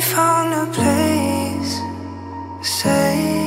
found a place safe.